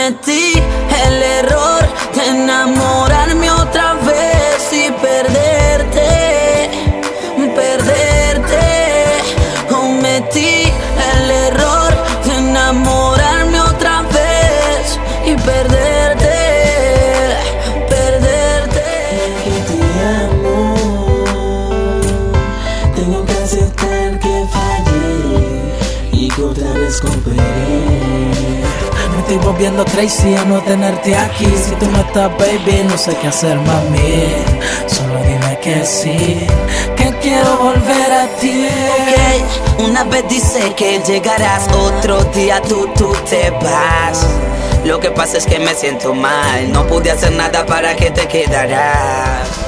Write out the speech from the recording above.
Cometí el error de enamorarme otra vez y perderte, perderte. Cometí el error de enamorarme otra vez y perderte, perderte. te amo. Tengo que aceptar que estoy volviendo crazy no tenerte aquí. Si tú no estás, baby, no sé qué hacer, mami. Solo dime que sí, que quiero volver a ti. Ok, una vez dice que llegarás, otro día tú, tú te vas. Lo que pasa es que me siento mal, no pude hacer nada para que te quedaras.